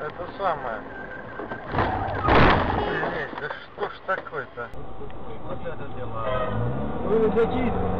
это самое. Блин, да что ж такое-то? Вот это дело. Вы зайдите.